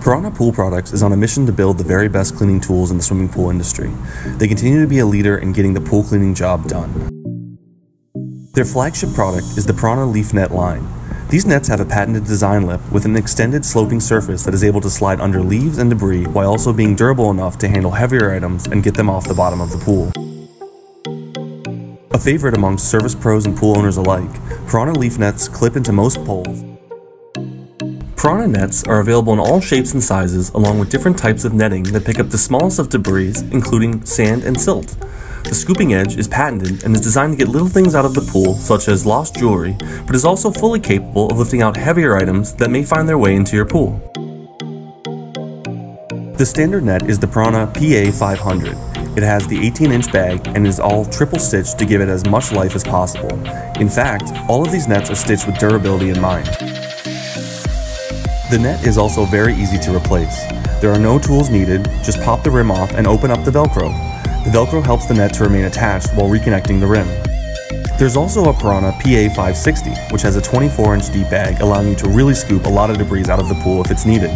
Piranha Pool Products is on a mission to build the very best cleaning tools in the swimming pool industry. They continue to be a leader in getting the pool cleaning job done. Their flagship product is the Piranha Leaf Net line. These nets have a patented design lip with an extended sloping surface that is able to slide under leaves and debris while also being durable enough to handle heavier items and get them off the bottom of the pool. A favorite amongst service pros and pool owners alike, Piranha leaf nets clip into most poles. Piranha nets are available in all shapes and sizes along with different types of netting that pick up the smallest of debris including sand and silt. The scooping edge is patented and is designed to get little things out of the pool such as lost jewelry, but is also fully capable of lifting out heavier items that may find their way into your pool. The standard net is the Piranha PA 500. It has the 18 inch bag and is all triple stitched to give it as much life as possible. In fact, all of these nets are stitched with durability in mind. The net is also very easy to replace. There are no tools needed, just pop the rim off and open up the Velcro. The Velcro helps the net to remain attached while reconnecting the rim. There's also a Piranha PA 560, which has a 24 inch deep bag allowing you to really scoop a lot of debris out of the pool if it's needed.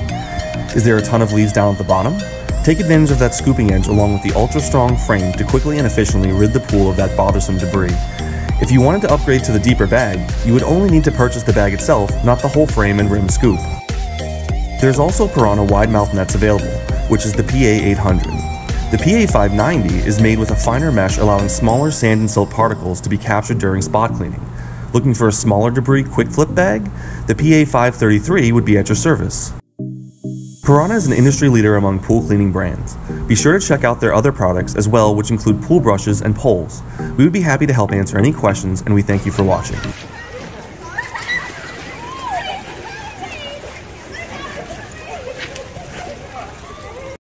Is there a ton of leaves down at the bottom? Take advantage of that scooping edge along with the ultra strong frame to quickly and efficiently rid the pool of that bothersome debris. If you wanted to upgrade to the deeper bag, you would only need to purchase the bag itself, not the whole frame and rim scoop. There's also Piranha wide mouth nets available, which is the PA 800. The PA590 is made with a finer mesh allowing smaller sand and silt particles to be captured during spot cleaning. Looking for a smaller debris quick flip bag? The PA533 would be at your service. Piranha is an industry leader among pool cleaning brands. Be sure to check out their other products as well, which include pool brushes and poles. We would be happy to help answer any questions, and we thank you for watching.